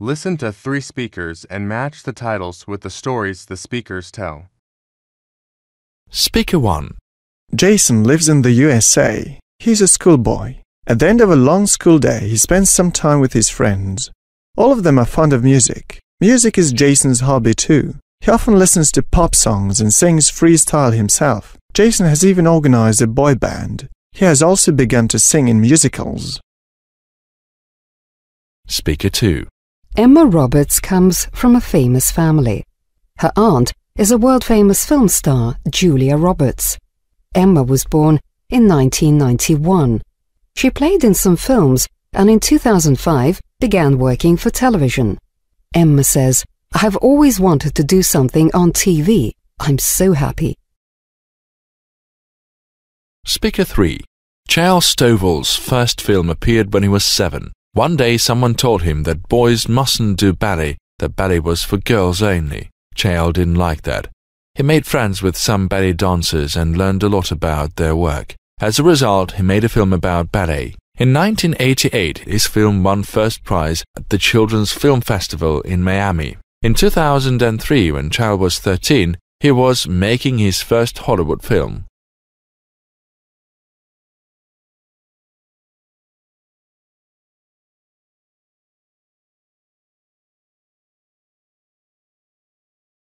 Listen to three speakers and match the titles with the stories the speakers tell. Speaker 1. Jason lives in the USA. He's a schoolboy. At the end of a long school day, he spends some time with his friends. All of them are fond of music. Music is Jason's hobby too. He often listens to pop songs and sings freestyle himself. Jason has even organized a boy band. He has also begun to sing in musicals. Speaker 2. Emma Roberts comes from a famous family. Her aunt is a world famous film star, Julia Roberts. Emma was born in 1991. She played in some films and in 2005 began working for television. Emma says, I have always wanted to do something on TV. I'm so happy. Speaker 3. Charles Stovall's first film appeared when he was seven. One day someone told him that boys mustn't do ballet, that ballet was for girls only. Chael didn't like that. He made friends with some ballet dancers and learned a lot about their work. As a result, he made a film about ballet. In 1988, his film won first prize at the Children's Film Festival in Miami. In 2003, when Chael was 13, he was making his first Hollywood film.